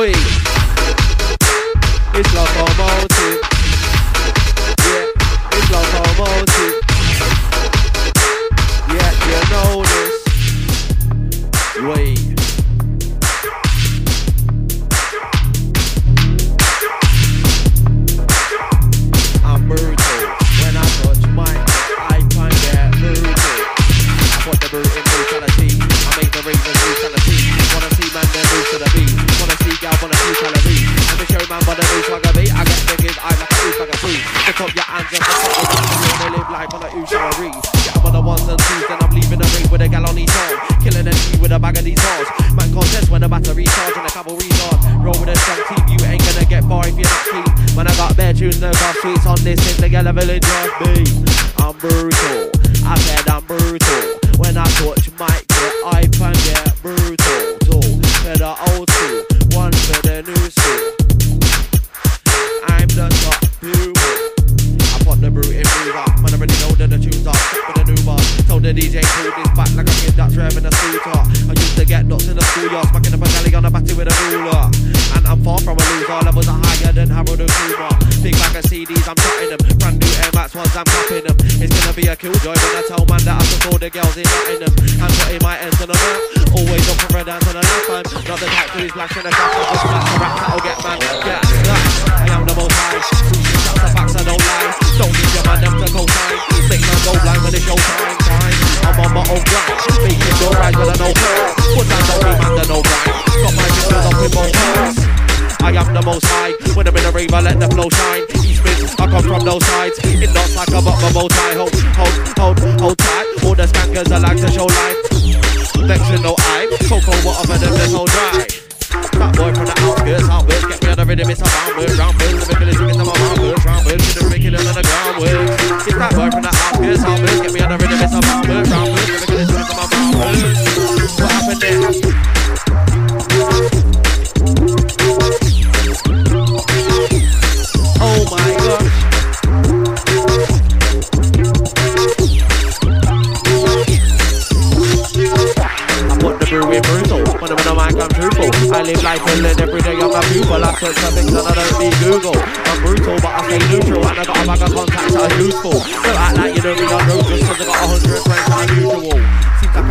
Oi. It's Local Motive. Yeah, it's Local Motive. Yeah, you know this. Wait. A shawari. Yeah, I'm on the ones and twos. Then I'm leaving the ring with a gal on each arm. Killing energy with a bag of these bars. Man contest when the battery charge and the cavalry's on. Roll with a strong team. You ain't gonna get far if you're not keen. When I got bare tunes, no bar sweets on this thing, the yellow village just me. I'm brutal, I said I'm brutal. When I touch mic, get hype and get bag I'm cutting them. Brand new Air Max ones, I'm popping them. It's gonna be a killjoy when I tell man that I can the girls in Nottingham. I'm putting my ends on the map. Always up for a dance on the last time. Not the type black in the shop, I'm just black to rap, that'll get man. Yeah, yeah. I am the most high. Shots, the facts, I don't lie. Don't need your man, them to co-sign. Make man go blind when it's time. I'm on my own grind. Making your rise with a no care. Put down, be man, the no grind. Got my fingers up with both hands. I am the most high. When I'm in a rave, I let the flow shine. Each bit, I come from those sides. It knocks like a button bow tie. Hold, hold, hold, hold tight. All the spankers I like to show life. Vexing no eye. Cocoa, whatever, them, this whole dry. Fat boy from the outskirts, outskirts, get me on the rhythm, it's a round word, round pupil. I for things and I don't need Google. I'm brutal, but I stay neutral. And I got a bag of contacts that are useful. Don't act like you know me on road just cause I got a hundred friends that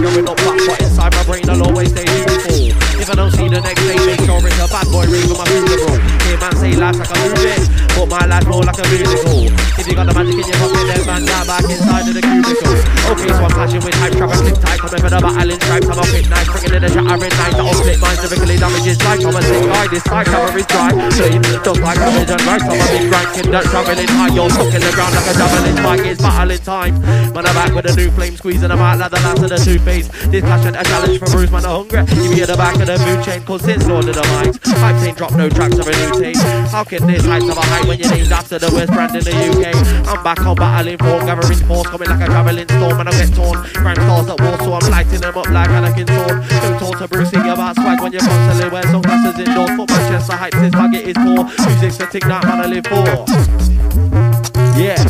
going up back, but inside my brain I'll always stay youthful. If I don't see the next day, make sure it's a bad boy ring with my funeral. Hear man say life's like a movie, but my life more like a musical. If you got the magic in your pocket, then man, get back inside of the cubicle. Okay, so I'm clashing with hype, trap and click tight. For the battle in stripes, I'm a quick knife, bringing in the shattering night. That'll split minds, typically damages life. I'm a sick guy, this side cover is dry. Clean, just like cabbage and rice. I'm a big ranking that's traveling high. You're stuck in the ground like a javelin spike. It's battling time. Man, I'm back with a new flame, squeezing them out like the last of the two-face. This and a challenge for Bruce, man, I'm hungry. Give me at the back of the food chain, cause since Lord of the Mics. Hype ain't drop no tracks of a new tape. How can this hype have a hype when you're named after the worst brand in the UK? I'm back on battling form, gathering force, coming like a travelling storm, and I get torn. Grand stars at war, so I'm lighting them up like Anakin Sword. Don't talk to Bru-C about swag when you're constantly wear sunglasses indoors. Put Manchester hype, this bag is poor. Music's the thing that man I live for. Yeah.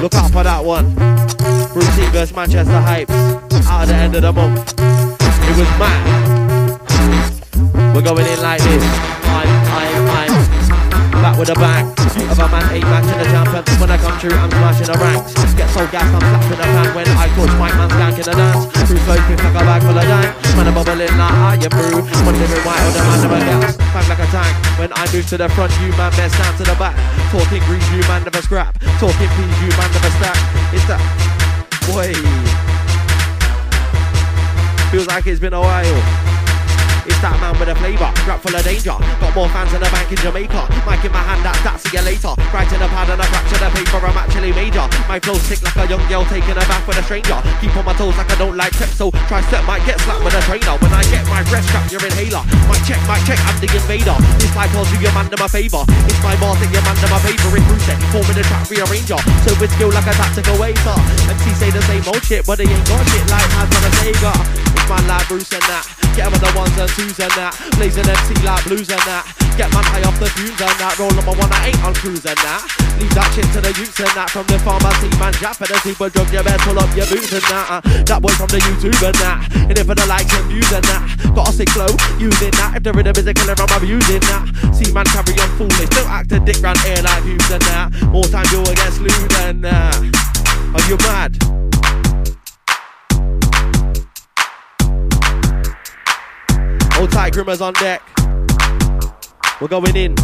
Look out for that one. Lee versus Manchester Hypes. Out at the end of the month. It was mad. We're going in like this. I'm, I'm, I'm back with a bang. Of a man, eight match in the champion. When I come through, I'm smashing the ranks. Get so gassed, I'm clapping the fan. When I touch my man, skanking the dance. Through flow, quick like a bag full of dank. Man, I'm bubbling like I am brew. One living white, the man never gas. Bang like a tank. When I move to the front, you man best stand to the back. Talking green, you man never scrap. Talking peas, you man never stack. It's that. Boy. Feels like it's been a while. It's that man with a flavour, rap full of danger. Got more fans than a bank in Jamaica. Mic in my hand, that's that, see you later. In the pad and I fracture the paper, I'm actually major. My flow's sick like a young girl taking a bath with a stranger. Keep on my toes like I don't like tech, so try step might get slapped with a trainer. When I get my breast strap, your inhaler. My check, my check, I'm the invader. This life calls you your man to my favour. It's my boss and your man to my favourite Bruce it. Forming the track rearranger. So with skill like a tactical waiter. MC say the same old shit, but they ain't got shit like has on a Sega. It's my life, Bruce and that. Get on the ones and twos and that. Blazing MC like blues and that. Get man high off the fumes and that. Roll number one, I ain't on cruise and that. Leave that shit to the youths and that. From the pharmacy man, jab for the Superdrug, you better pull up your boots and that. Uh, that boy from the YouTube and that. And if for the likes and views and that. Got a sick flow, using that. If the rhythm is a killer, I'm abusing that. See man carry on foolish, don't act a dick round here like views and that. More time you'll get slewed and that. Are you mad? Hold tight, Grimmers on deck. We're going in.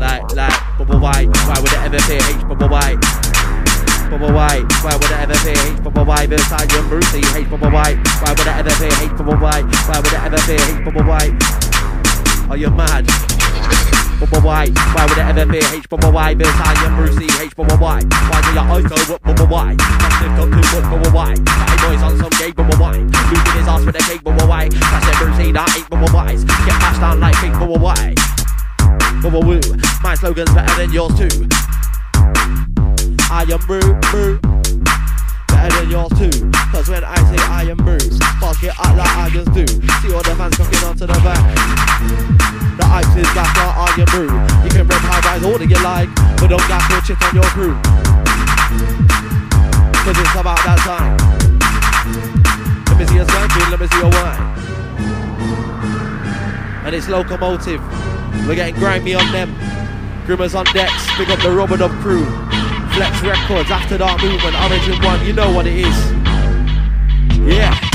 Like, like, bubble white. Why would it ever pay H bubble white? Bubble white. Why would it ever pay H bubble white? Versailles and Bru-C. H bubble white. Why would it ever pay H bubble white? Why would it ever pay H bubble white? Are you mad? Bubble white. Why would it ever be H bubble white? Versailles and Bru-C. H bubble white. Why do your eyes go up bubble white? Woo. My slogan's better than yours too. I am brew, brew. Better than yours too. Cause when I say I am Bruce, fuck it up like I just do. See all the fans cooking onto the back. The ice is like I am brew. You can rep high rise all that you like, but don't gas no shit on your crew. Cause it's about that time. Let me see your swanky, let me see your wine. And it's Local Motive. We're getting grimy on them. Grimmers on decks, big up the Rubberdub crew. Flex Records, After Dark Movement, Origin 1, you know what it is. Yeah.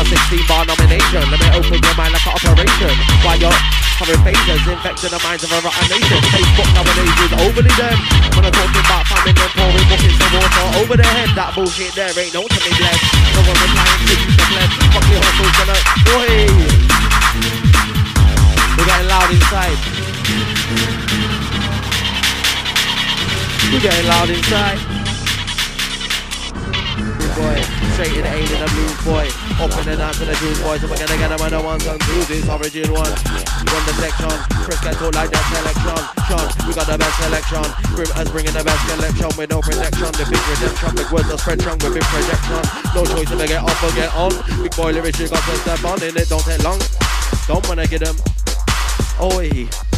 It's 16 bar nomination. Let me open your mind like an operation. While you're covering faces, infecting the minds of a rotten nation. Facebook nowadays is overly dead. When I'm talking about famine and pouring buckets of water over their head, that bullshit there ain't no to me blessed. No one replying to you, the blessed. Fuck your hustles, gonna. Boy! We're getting loud inside. We're getting loud inside. Boy, straight in the eight in the blues, boy. Up the night for the Jews, boys. And we're gonna get them on the ones and twos. This origin one. Run the section. Chris gets all like that selection. Sean, we got the best selection. Grim as bringing the best selection with no protection. The big redemption. Big words are spread strong with big projection. No choice to get off or get on. Big boy lyrics, you got to step on in it. Don't take long. Don't wanna get them. Oi. Oh,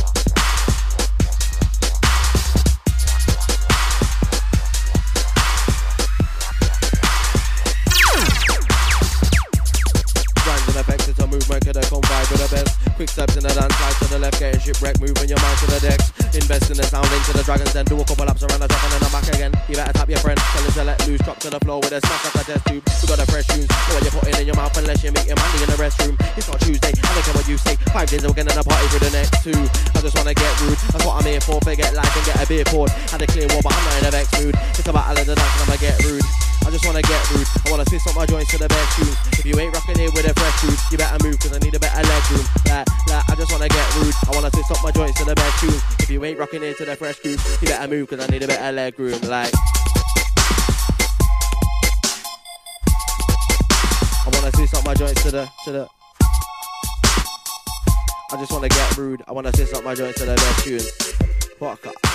best? Quick steps in the dance, slide to the left, getting shipwreck, moving your mind to the decks. Invest in the sound, into the dragons, then do a couple laps around the top and then I'm back again. You better tap your friend, tell him to let loose, drop to the floor with a smash like a test tube. We got a fresh tunes, know what you're putting in your mouth unless you meet your money in the restroom. It's not Tuesday, I don't care what you say. Five days we're getting a party for the next two. I just wanna get rude, that's what I'm here for. Forget life and get a beer poured. Had a clear wall, but I'm not in a vex mood. It's about Alan the dance and I'ma get rude. I just wanna get rude. I wanna twist up my joints to the best tune. If you ain't rocking here with a fresh food, you better move, cause I need a better leg room. Like, like, I just wanna get rude. I wanna twist up my joints to the best tune. If you ain't rocking here to the fresh groove, you better move, cause I need a better leg room. Like, I wanna twist up my joints to the, to the. I just wanna get rude. I wanna twist up my joints to the best tune. Fuck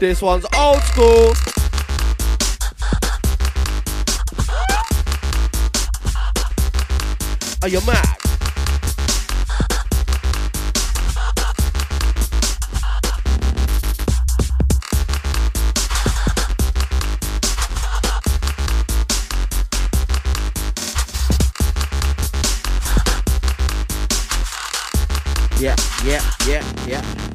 This one's old school. Are you mad? Yeah, yeah, yeah, yeah.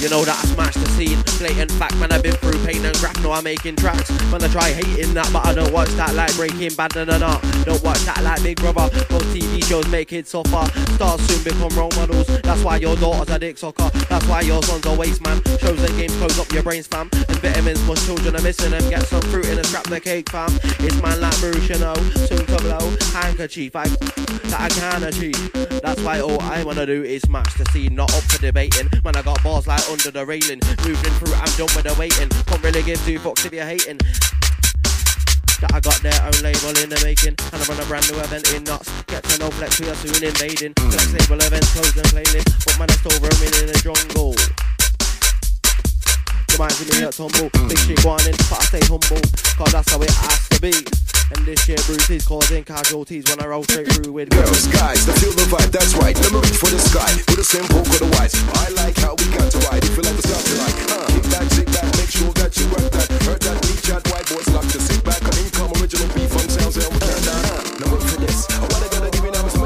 You know that I smashed the scene. Blatant fact, man, I've been through pain and crap. Now I'm making tracks. Man, I try hating that, but I don't watch that like Breaking Bad, no, no, no. Don't watch that like Big Brother. Most TV shows make kids suffer. Stars soon become role models. That's why your daughter's a dick sucker. That's why your son's a waste man. Shows and games close up your brains, fam. And vitamins, most children are missing them. Get some fruit in and scrap the cake, fam. It's man like Bruce, you. Soon to blow. Handkerchief, I, that I can achieve. That's why all I wanna do is match the scene. Not up for debating. Man, I got bars like under the railing. Moving through, I'm done with the waiting. Can't really give two fucks if you're hating that I got their own label in the making. And I run a brand new event in Notts. Get to know flex, we are soon invading. Mm. Flex label events, closing playlist. But man, I still roaming in the jungle. Reminds me of tumble. Mm. Big shit going in, but I stay humble. Cause that's how it has to be. And this year Bruce is causing casualties when I roll straight through with girls, guys. The feel the vibe, that's right. Let me reach for the sky with a simple for the wise. I like how we got to ride. If you like the stuff you like, uh, kick back, sit back, make sure that you work that. Heard that me chat, white boys like to sit back on income, original beef on sounds and we. Uh, now look for this. I wanna gotta give you now is